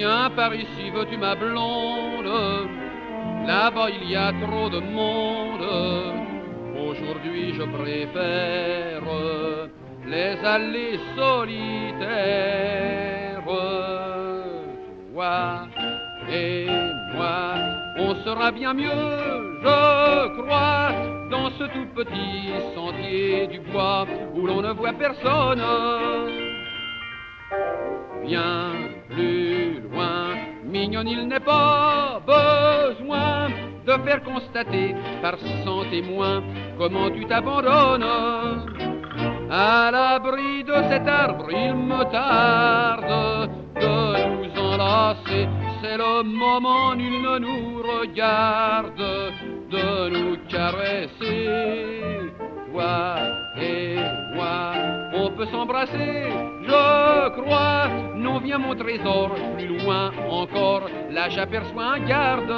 Viens par ici, veux-tu ma blonde? Là-bas il y a trop de monde. Aujourd'hui je préfère les allées solitaires. Toi et moi, on sera bien mieux, je crois, dans ce tout petit sentier du bois où l'on ne voit personne. Il n'est pas besoin de faire constater par cent témoins comment tu t'abandonnes. À l'abri de cet arbre, il me tarde de nous enlacer. C'est le moment, nul ne nous regarde de nous caresser. Toi et moi, on peut s'embrasser, je crois. Non, viens mon trésor, plus loin encore, là j'aperçois un garde.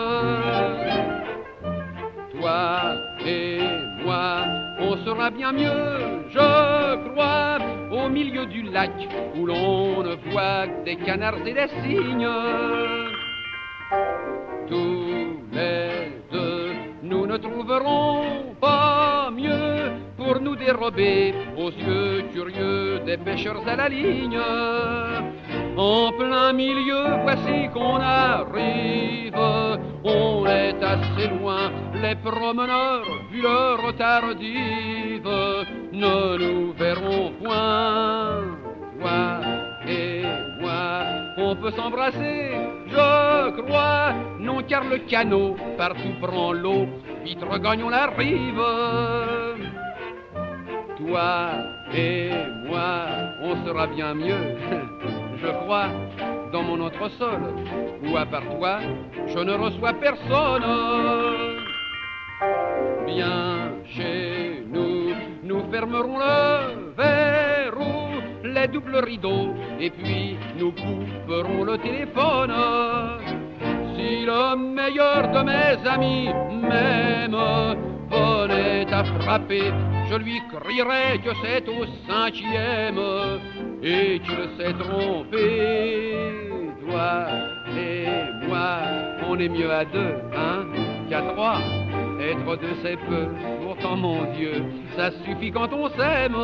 Toi et moi, on sera bien mieux, je crois, au milieu du lac où l'on ne voit que des canards et des cygnes. Tous les deux, nous ne trouverons nous dérober aux yeux curieux des pêcheurs à la ligne. En plein milieu, voici qu'on arrive. On est assez loin, les promeneurs, vu tardive, ne nous verront point. Toi et moi, on peut s'embrasser, je crois. Non, car le canot partout prend l'eau, vite regagnons la rive. Toi et moi, on sera bien mieux, je crois, dans mon autre sol, où à part toi, je ne reçois personne. Bien chez nous, nous fermerons le verrou, les doubles rideaux, et puis nous couperons le téléphone. Si le meilleur de mes amis m'aime, je lui crierai que c'est au cinquième, et tu le sais tromper. Toi et moi, on est mieux à deux, hein, qu'à trois. Être deux c'est peu, pourtant mon Dieu, ça suffit quand on s'aime.